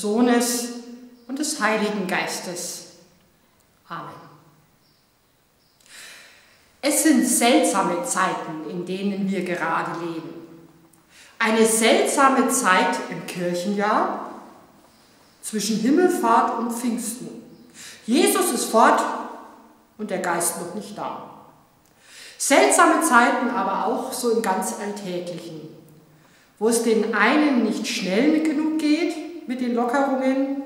Sohnes und des Heiligen Geistes. Amen. Es sind seltsame Zeiten, in denen wir gerade leben. Eine seltsame Zeit im Kirchenjahr zwischen Himmelfahrt und Pfingsten. Jesus ist fort und der Geist noch nicht da. Seltsame Zeiten aber auch so im ganz Alltäglichen, wo es den einen nicht schnell genug geht mit den Lockerungen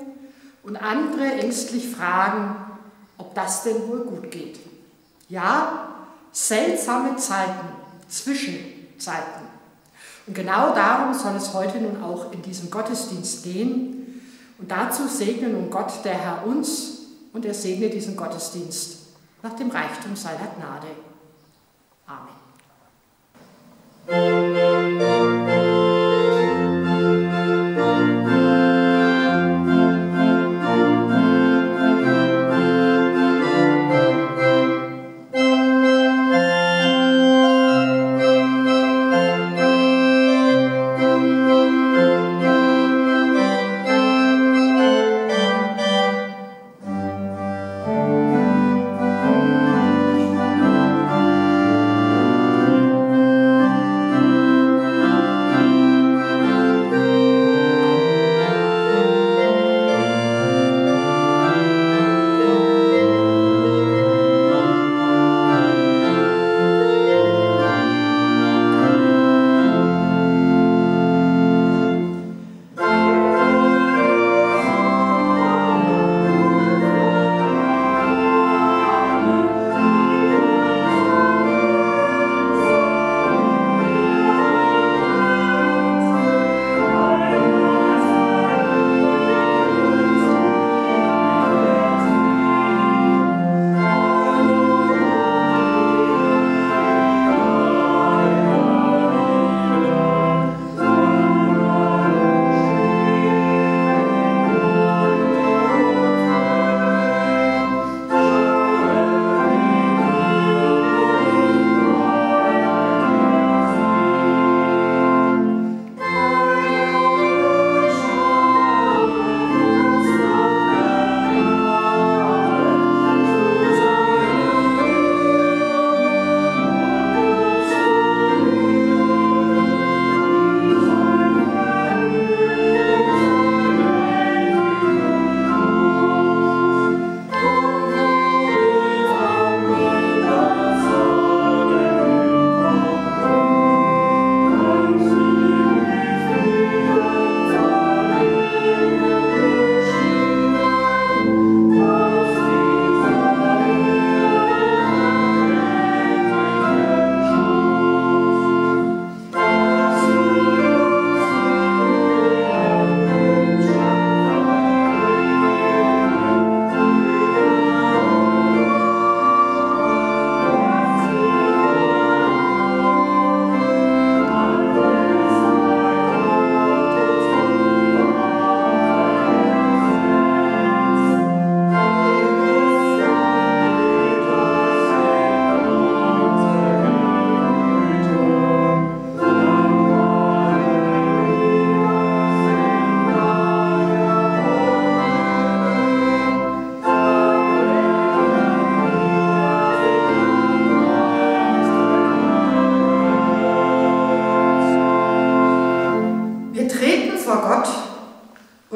und andere ängstlich fragen, ob das denn wohl gut geht. Ja, seltsame Zeiten, Zwischenzeiten. Und genau darum soll es heute nun auch in diesem Gottesdienst gehen. Und dazu segnen nun Gott, der Herr, uns und er segne diesen Gottesdienst nach dem Reichtum seiner Gnade. Amen.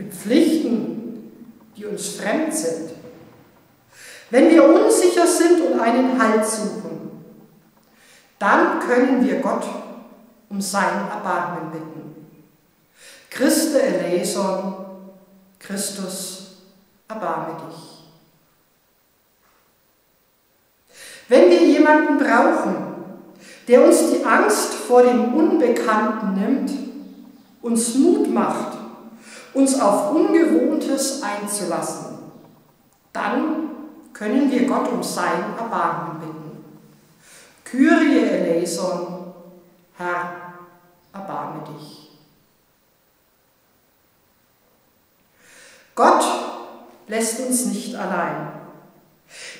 mit Pflichten, die uns fremd sind. Wenn wir unsicher sind und einen Halt suchen, dann können wir Gott um sein Erbarmen bitten. Christe eleison, Christus, erbarme dich. Wenn wir jemanden brauchen, der uns die Angst vor dem Unbekannten nimmt, uns Mut macht, uns auf Ungewohntes einzulassen, dann können wir Gott um sein Erbarmen bitten. Kyrie eleison, Herr, erbarme dich. Gott lässt uns nicht allein.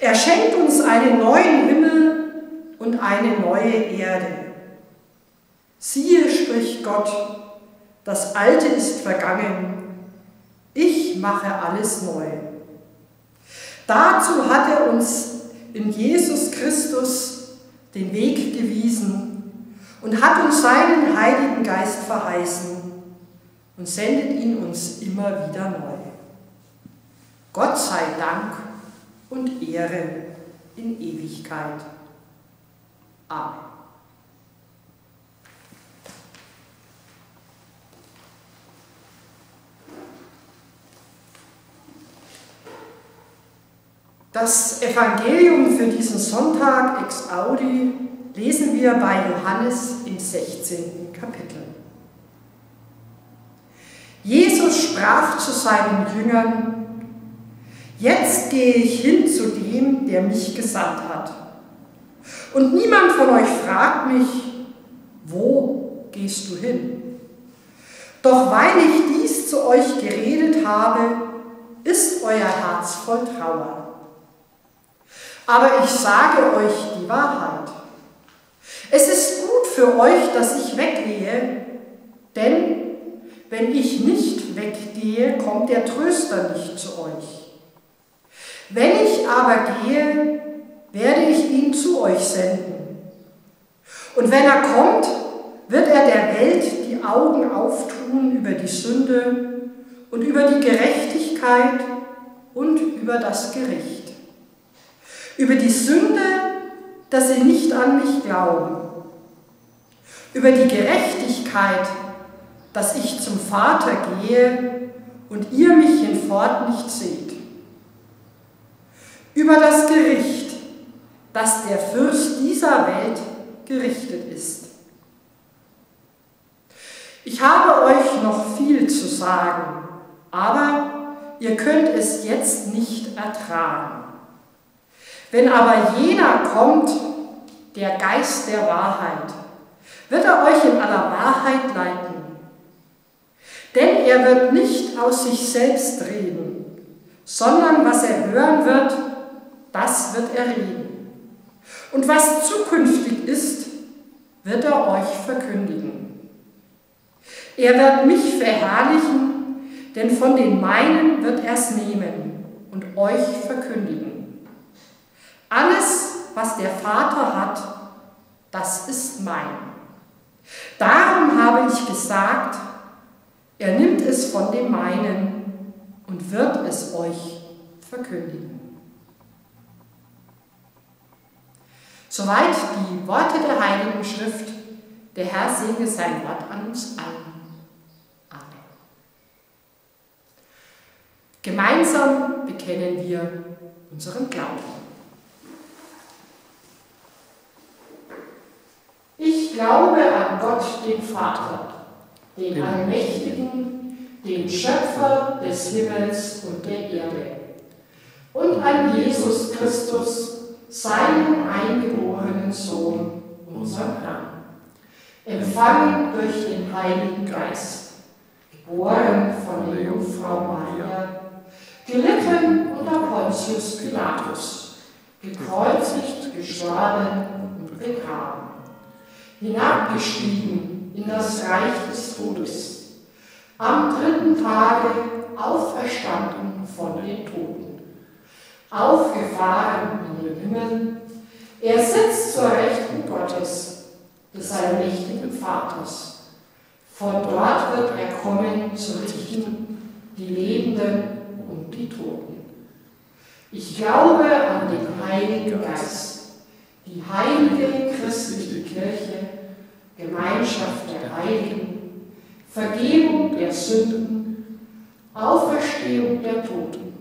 Er schenkt uns einen neuen Himmel und eine neue Erde. Siehe, spricht Gott, das Alte ist vergangen, ich mache alles neu. Dazu hat er uns in Jesus Christus den Weg gewiesen und hat uns seinen Heiligen Geist verheißen und sendet ihn uns immer wieder neu. Gott sei Dank und Ehre in Ewigkeit. Amen. Das Evangelium für diesen Sonntag ex Audi lesen wir bei Johannes im 16. Kapitel. Jesus sprach zu seinen Jüngern, Jetzt gehe ich hin zu dem, der mich gesandt hat. Und niemand von euch fragt mich, wo gehst du hin? Doch weil ich dies zu euch geredet habe, ist euer Herz voll Trauer. Aber ich sage euch die Wahrheit. Es ist gut für euch, dass ich weggehe, denn wenn ich nicht weggehe, kommt der Tröster nicht zu euch. Wenn ich aber gehe, werde ich ihn zu euch senden. Und wenn er kommt, wird er der Welt die Augen auftun über die Sünde und über die Gerechtigkeit und über das Gericht. Über die Sünde, dass sie nicht an mich glauben. Über die Gerechtigkeit, dass ich zum Vater gehe und ihr mich hinfort nicht seht über das Gericht, dass der Fürst dieser Welt gerichtet ist. Ich habe euch noch viel zu sagen, aber ihr könnt es jetzt nicht ertragen. Wenn aber jener kommt, der Geist der Wahrheit, wird er euch in aller Wahrheit leiten. Denn er wird nicht aus sich selbst reden, sondern was er hören wird, das wird er reden. Und was zukünftig ist, wird er euch verkündigen. Er wird mich verherrlichen, denn von den meinen wird er es nehmen und euch verkündigen. Alles, was der Vater hat, das ist mein. Darum habe ich gesagt, er nimmt es von dem meinen und wird es euch verkündigen. Soweit die Worte der Heiligen Schrift. Der Herr segne sein Wort an uns allen. Amen. Gemeinsam bekennen wir unseren Glauben. Ich glaube an Gott, den Vater, den Allmächtigen, den Schöpfer des Himmels und der Erde, und an Jesus Christus, seinen eingeborenen Sohn, unseren Herrn, empfangen durch den Heiligen Geist, geboren von der Jungfrau Maria, gelitten unter Pontius Pilatus, gekreuzigt, gestorben und begraben, hinabgestiegen in das Reich des Todes, am dritten Tage auferstanden von den Toten aufgefahren in den Himmel. Er sitzt zur Rechten Gottes, des allmächtigen Vaters. Von dort wird er kommen zu richten die Lebenden und die Toten. Ich glaube an den Heiligen Geist, Gemeinschaft der Heiligen, Vergebung der Sünden, Auferstehung der Toten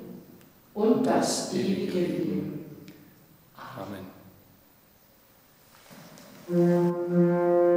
und das ewige Leben. Amen. gesagt,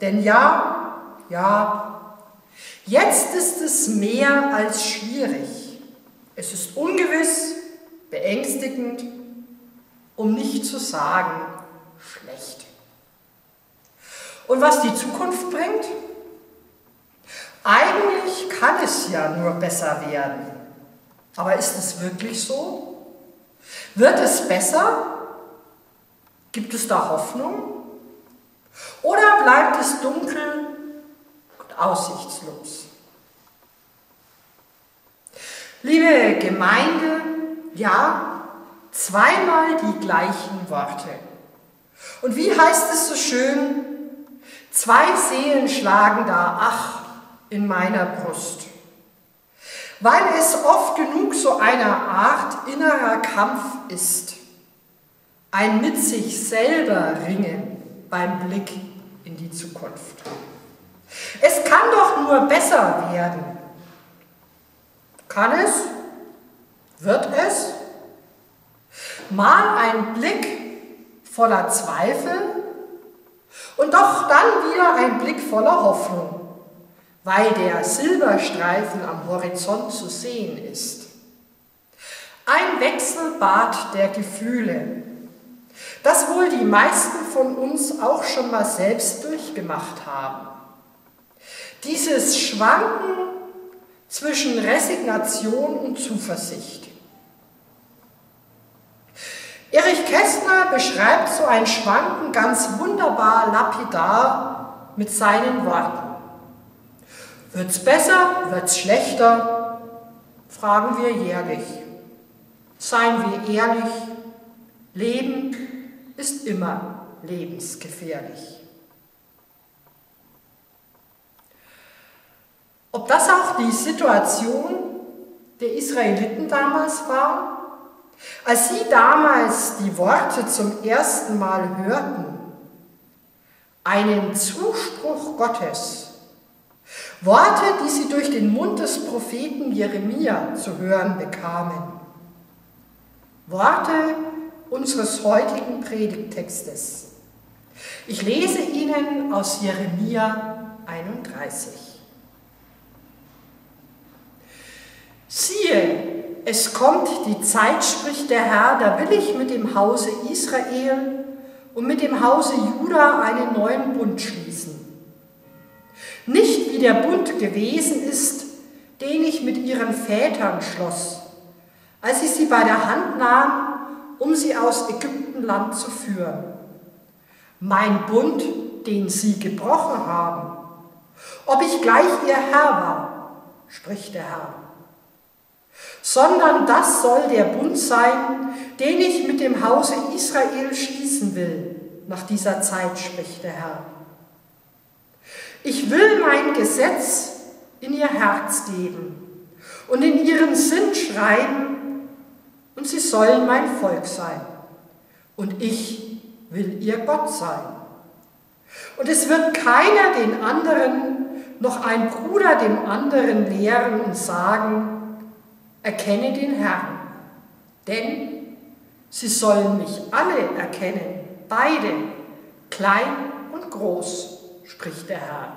denn ja, ja, jetzt ist es mehr als schwierig. Es ist ungewiss, beängstigend, um nicht zu sagen schlecht. Und was die Zukunft bringt? Eigentlich kann es ja nur besser werden. Aber ist es wirklich so? Wird es besser? Gibt es da Hoffnung? Oder bleibt es dunkel und aussichtslos? Liebe Gemeinde, ja, zweimal die gleichen Worte. Und wie heißt es so schön? Zwei Seelen schlagen da, ach, in meiner Brust weil es oft genug so eine Art innerer Kampf ist. Ein mit sich selber ringen beim Blick in die Zukunft. Es kann doch nur besser werden. Kann es? Wird es? Mal ein Blick voller Zweifel und doch dann wieder ein Blick voller Hoffnung. weil der Silberstreifen am Horizont zu sehen ist. Ein Wechselbad der Gefühle, das wohl die meisten von uns auch schon mal selbst durchgemacht haben. Dieses Schwanken zwischen Resignation und Zuversicht. Erich Kästner beschreibt so ein Schwanken ganz wunderbar lapidar mit seinen Worten. Wird's besser, wird's schlechter? Fragen wir jährlich. Seien wir ehrlich, Leben ist immer lebensgefährlich. Ob das auch die Situation der Israeliten damals war? Als sie damals die Worte zum ersten Mal hörten, einen Zuspruch Gottes, Worte, die sie durch den Mund des Propheten Jeremia zu hören bekamen, Worte unseres heutigen Predigttextes. Ich lese Ihnen aus Jeremia 31. Siehe, es kommt die Zeit, spricht der Herr, da will ich mit dem Hause Israel und mit dem Hause Juda einen neuen Bund schließen. Nicht wie der Bund gewesen ist, den ich mit ihren Vätern schloss, als ich sie bei der Hand nahm, um sie aus Ägyptenland zu führen. Mein Bund, den sie gebrochen haben, ob ich gleich ihr Herr war, spricht der Herr sondern das soll der Bund sein, den ich mit dem Hause Israel schließen will, nach dieser Zeit, spricht der Herr. Ich will mein Gesetz in ihr Herz geben und in ihren Sinn schreiben, und sie sollen mein Volk sein, und ich will ihr Gott sein. Und es wird keiner den anderen, noch ein Bruder dem anderen lehren und sagen, erkenne den Herrn, denn sie sollen mich alle erkennen, beide, klein und groß, spricht der Herr.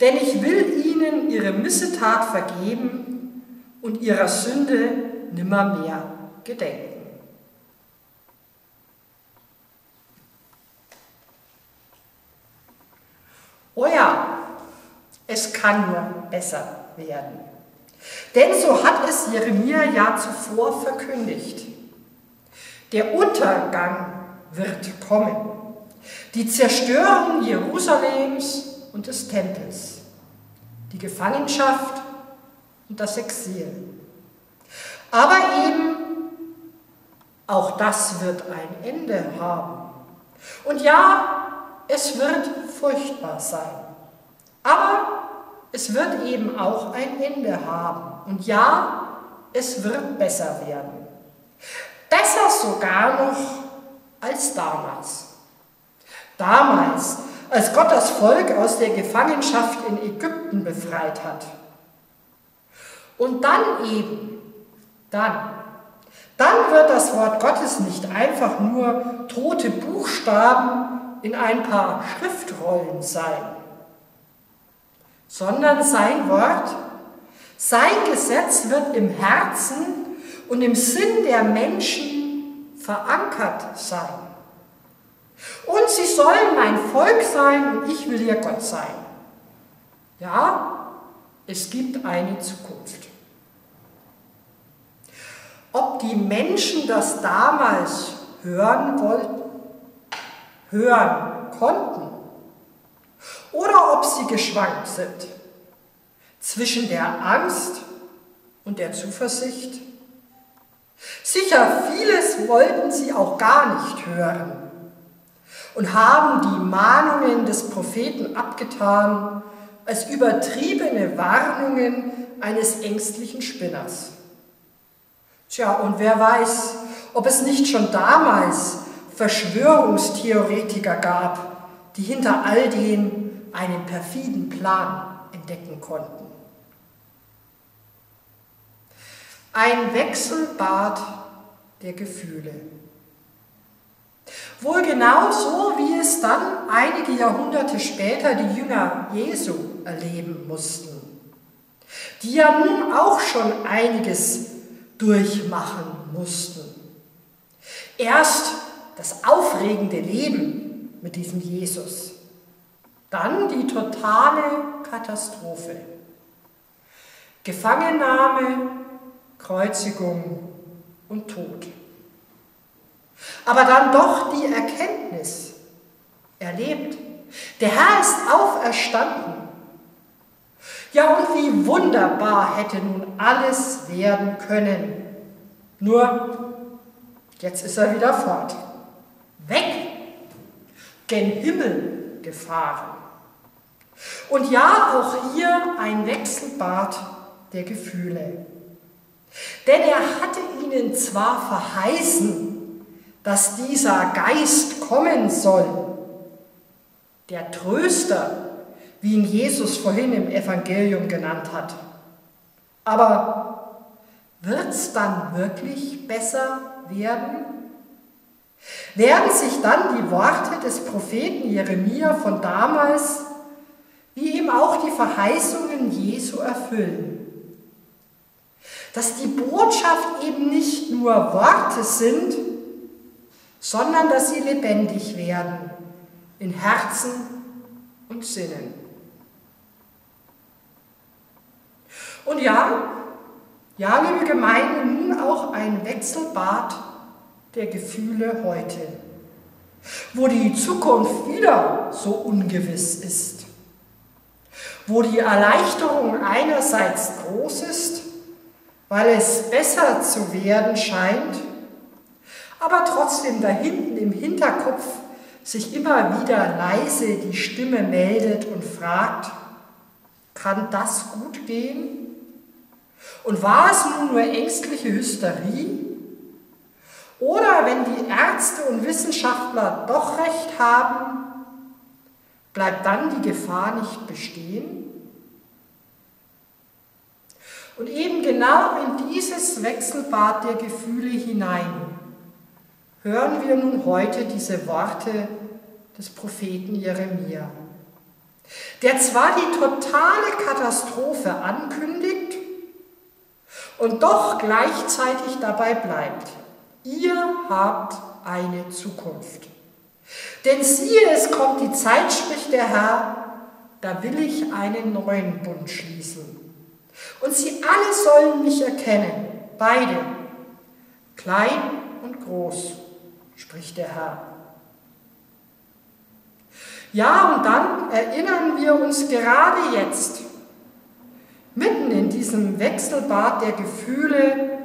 Denn ich will ihnen ihre Missetat vergeben und ihrer Sünde nimmermehr gedenken. Oh ja, es kann nur besser werden. Denn so hat es Jeremia ja zuvor verkündigt. Der Untergang wird kommen. Die Zerstörung Jerusalems und des Tempels. Die Gefangenschaft und das Exil. Aber eben auch das wird ein Ende haben. Und ja, es wird furchtbar sein. Aber es wird eben auch ein Ende haben. Und ja, es wird besser werden. Besser sogar noch als damals. Damals, als Gott das Volk aus der Gefangenschaft in Ägypten befreit hat. Und dann eben, dann, dann wird das Wort Gottes nicht einfach nur tote Buchstaben in ein paar Schriftrollen sein sondern sein Wort, sein Gesetz wird im Herzen und im Sinn der Menschen verankert sein. Und sie sollen mein Volk sein und ich will ihr Gott sein. Ja, es gibt eine Zukunft. Ob die Menschen das damals hören wollten, hören konnten, oder ob sie geschwankt sind zwischen der Angst und der Zuversicht. Sicher, vieles wollten sie auch gar nicht hören und haben die Mahnungen des Propheten abgetan als übertriebene Warnungen eines ängstlichen Spinners. Tja, und wer weiß, ob es nicht schon damals Verschwörungstheoretiker gab, die hinter all dem einen perfiden Plan entdecken konnten. Ein Wechselbad der Gefühle. Wohl genauso, wie es dann einige Jahrhunderte später die Jünger Jesu erleben mussten, die ja nun auch schon einiges durchmachen mussten. Erst das aufregende Leben mit diesem Jesus, dann die totale Katastrophe. Gefangennahme, Kreuzigung und Tod. Aber dann doch die Erkenntnis, er lebt. Der Herr ist auferstanden. Ja, und wie wunderbar hätte nun alles werden können. Nur, jetzt ist er wieder fort. Weg, gen Himmel gefahren. Und ja, auch hier ein Wechselbad der Gefühle. Denn er hatte ihnen zwar verheißen, dass dieser Geist kommen soll, der Tröster, wie ihn Jesus vorhin im Evangelium genannt hat. Aber wird es dann wirklich besser werden? Werden sich dann die Worte des Propheten Jeremia von damals, wie eben auch die Verheißungen Jesu erfüllen? dass die Botschaft eben nicht nur Worte sind, sondern dass sie lebendig werden in Herzen und Sinnen. Und ja, ja, liebe Gemeinde, nun auch ein Wechselbad der Gefühle heute, wo die Zukunft wieder so ungewiss ist, wo die Erleichterung einerseits groß ist weil es besser zu werden scheint, aber trotzdem da hinten im Hinterkopf sich immer wieder leise die Stimme meldet und fragt, kann das gut gehen? Und war es nun nur ängstliche Hysterie? Oder wenn die Ärzte und Wissenschaftler doch recht haben, bleibt dann die Gefahr nicht bestehen? Und eben genau in dieses Wechselbad der Gefühle hinein hören wir nun heute diese Worte des Propheten Jeremia, der zwar die totale Katastrophe ankündigt und doch gleichzeitig dabei bleibt, ihr habt eine Zukunft. Denn siehe, es kommt die Zeit, spricht der Herr, da will ich einen neuen Bund schließen und sie alle sollen mich erkennen, beide, klein und groß, spricht der Herr. Ja, und dann erinnern wir uns gerade jetzt, mitten in diesem Wechselbad der Gefühle,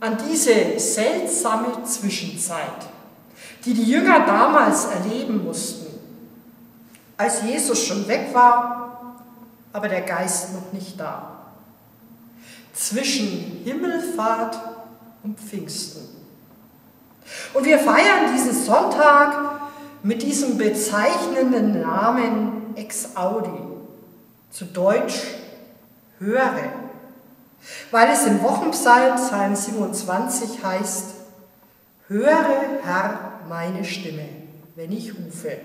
an diese seltsame Zwischenzeit, die die Jünger damals erleben mussten, als Jesus schon weg war, aber der Geist noch nicht da zwischen Himmelfahrt und Pfingsten. Und wir feiern diesen Sonntag mit diesem bezeichnenden Namen Ex Audi, zu Deutsch höre, weil es im Wochenpsalm Psalm 27 heißt, höre Herr meine Stimme, wenn ich rufe.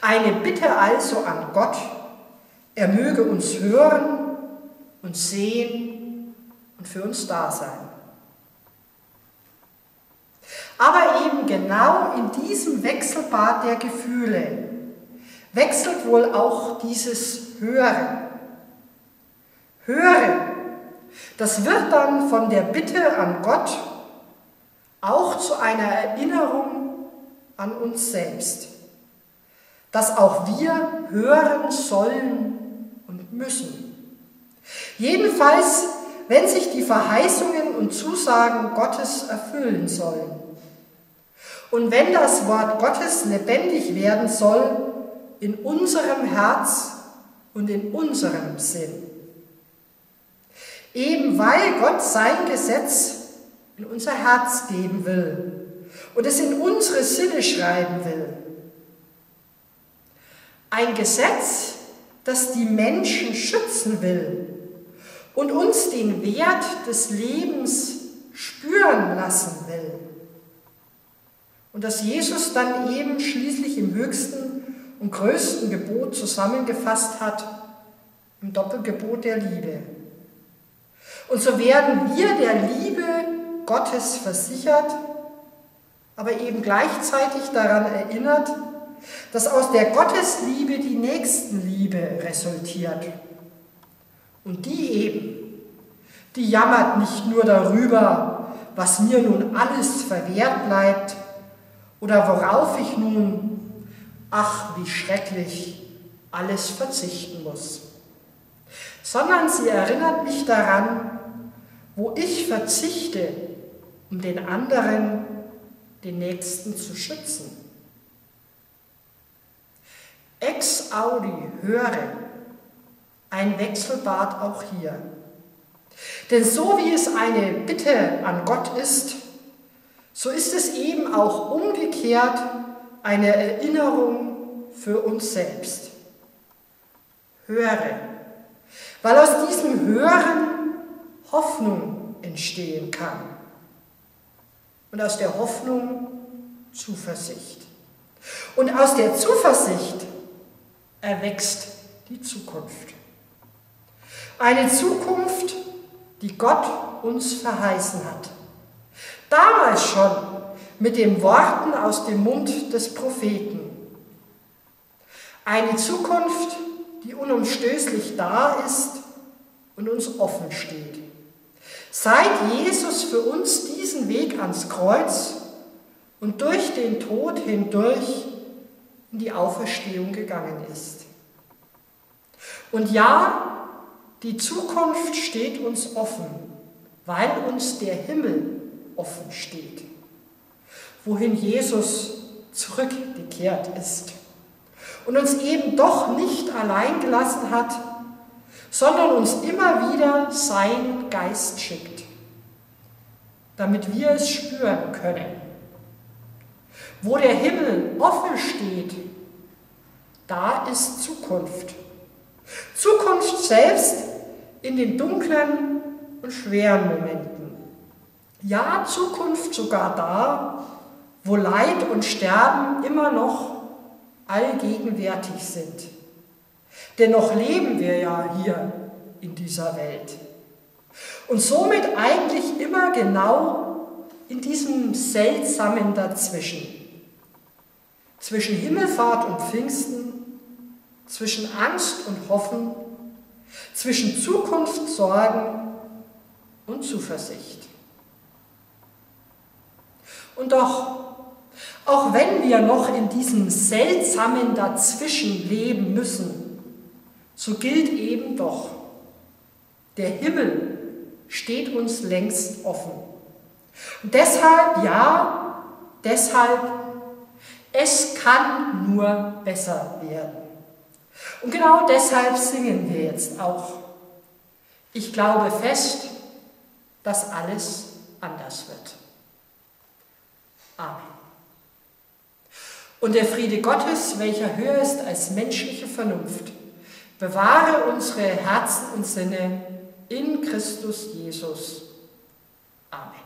Eine Bitte also an Gott, er möge uns hören und sehen und für uns da sein. Aber eben genau in diesem Wechselbad der Gefühle wechselt wohl auch dieses Hören. Hören, das wird dann von der Bitte an Gott auch zu einer Erinnerung an uns selbst, dass auch wir hören sollen und müssen. Jedenfalls, wenn sich die Verheißungen und Zusagen Gottes erfüllen sollen. Und wenn das Wort Gottes lebendig werden soll in unserem Herz und in unserem Sinn. Eben weil Gott sein Gesetz in unser Herz geben will und es in unsere Sinne schreiben will. Ein Gesetz, das die Menschen schützen will und uns den Wert des Lebens spüren lassen will. und das Jesus dann eben schließlich im höchsten und größten Gebot zusammengefasst hat, im Doppelgebot der Liebe. Und so werden wir der Liebe Gottes versichert, aber eben gleichzeitig daran erinnert, dass aus der Gottesliebe die Nächstenliebe resultiert. Und die eben, die jammert nicht nur darüber, was mir nun alles verwehrt bleibt oder worauf ich nun, ach wie schrecklich, alles verzichten muss, sondern sie erinnert mich daran, wo ich verzichte, um den anderen, den Nächsten zu schützen. Ex audi, höre, ein Wechselbad auch hier. Denn so wie es eine Bitte an Gott ist, so ist es eben auch umgekehrt eine Erinnerung für uns selbst. Höre, weil aus diesem Hören Hoffnung entstehen kann und aus der Hoffnung Zuversicht. Und aus der Zuversicht erwächst die Zukunft. Eine Zukunft, die Gott uns verheißen hat. Damals schon mit den Worten aus dem Mund des Propheten. Eine Zukunft, die unumstößlich da ist und uns offen steht. Seit Jesus für uns diesen Weg ans Kreuz und durch den Tod hindurch in die Auferstehung gegangen ist. Und ja, die Zukunft steht uns offen, weil uns der Himmel offen steht, wohin Jesus zurückgekehrt ist und uns eben doch nicht allein gelassen hat, sondern uns immer wieder seinen Geist schickt, damit wir es spüren können. Wo der Himmel offen steht, da ist Zukunft. Zukunft selbst in den dunklen und schweren Momenten. Ja, Zukunft sogar da, wo Leid und Sterben immer noch allgegenwärtig sind. Dennoch leben wir ja hier in dieser Welt. Und somit eigentlich immer genau in diesem seltsamen Dazwischen zwischen Himmelfahrt und Pfingsten, zwischen Angst und Hoffen, zwischen Zukunft, Sorgen und Zuversicht. Und doch, auch wenn wir noch in diesem seltsamen Dazwischen leben müssen, so gilt eben doch, der Himmel steht uns längst offen. Und deshalb, ja, deshalb es kann nur besser werden. Und genau deshalb singen wir jetzt auch. Ich glaube fest, dass alles anders wird. Amen. Und der Friede Gottes, welcher höher ist als menschliche Vernunft, bewahre unsere Herzen und Sinne in Christus Jesus. Amen.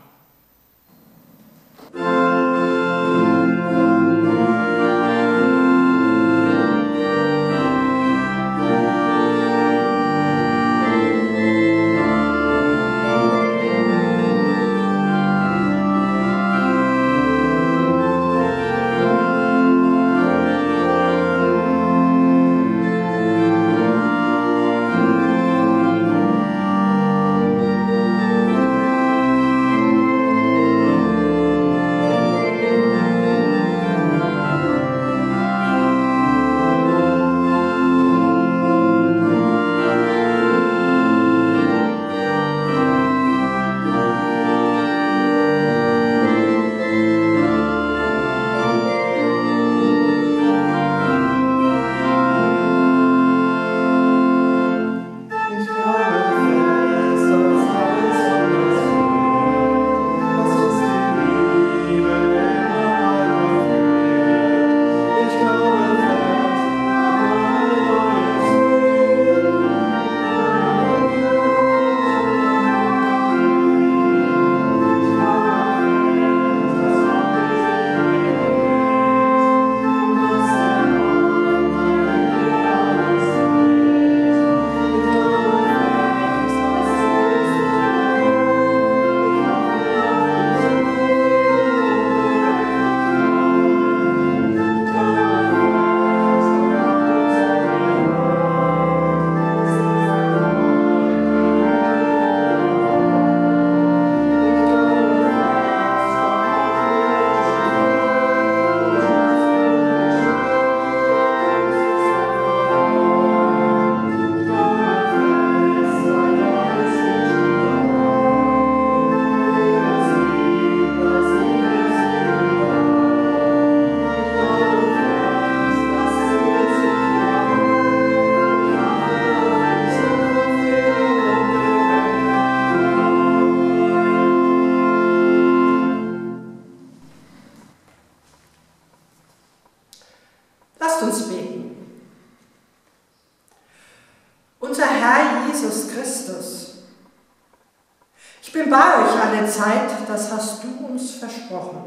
Ich bin bei euch alle Zeit, das hast du uns versprochen.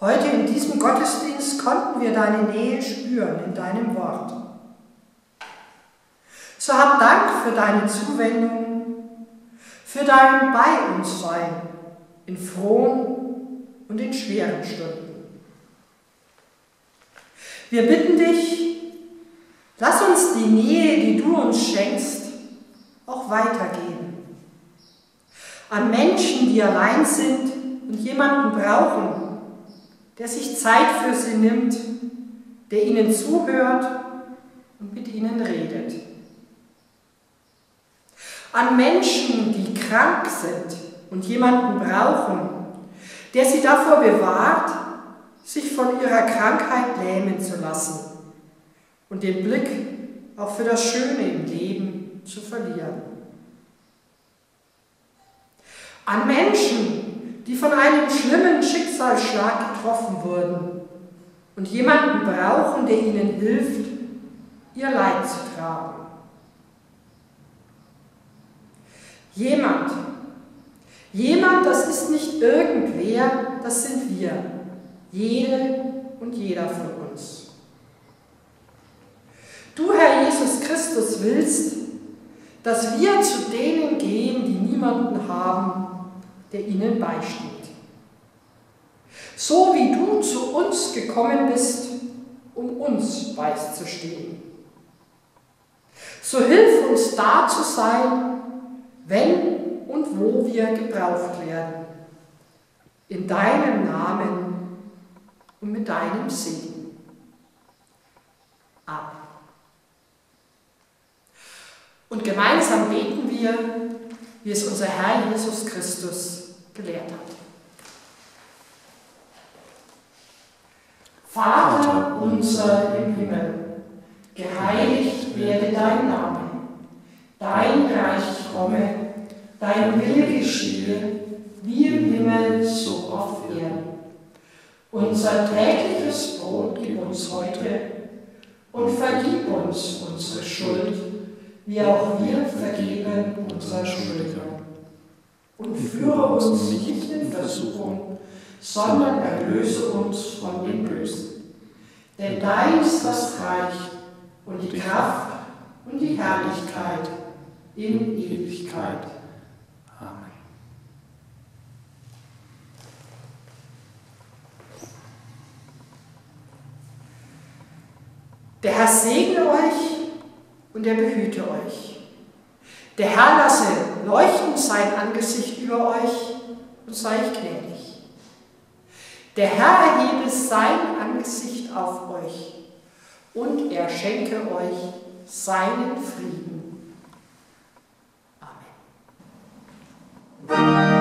Heute in diesem Gottesdienst konnten wir deine Nähe spüren in deinem Wort. So hab Dank für deine Zuwendung, für dein Bei uns sein in frohen und in schweren Stunden. Wir bitten dich, lass uns die Nähe, die du uns schenkst, auch weitergehen. An Menschen, die allein sind und jemanden brauchen, der sich Zeit für sie nimmt, der ihnen zuhört und mit ihnen redet. An Menschen, die krank sind und jemanden brauchen, der sie davor bewahrt, sich von ihrer Krankheit lähmen zu lassen und den Blick auch für das Schöne im Leben zu verlieren. An Menschen, die von einem schlimmen Schicksalsschlag getroffen wurden und jemanden brauchen, der ihnen hilft, ihr Leid zu tragen. Jemand, jemand, das ist nicht irgendwer, das sind wir, jede und jeder von uns. Du, Herr Jesus Christus, willst, dass wir zu denen gehen, die niemanden haben, der ihnen beisteht. So wie du zu uns gekommen bist, um uns beizustehen. So hilf uns da zu sein, wenn und wo wir gebraucht werden. In deinem Namen und mit deinem Segen. Amen. Und gemeinsam beten wir, wie es unser Herr Jesus Christus gelehrt hat. Vater unser im Himmel, geheiligt werde dein Name, dein Reich komme, dein Wille geschehe, wie im Himmel so auf Erden. Unser tägliches Brot gib uns heute und vergib uns unsere Schuld, wie auch wir vergeben unseren Schuldigern und führe uns nicht in Versuchung, sondern erlöse uns von dem Bösen. Denn dein ist das Reich und die Kraft und die Herrlichkeit in Ewigkeit. Amen. Der Herr segne euch und er behüte euch. Der Herr lasse leuchten sein Angesicht über euch und sei euch gnädig. Der Herr erhebe sein Angesicht auf euch und er schenke euch seinen Frieden. Amen.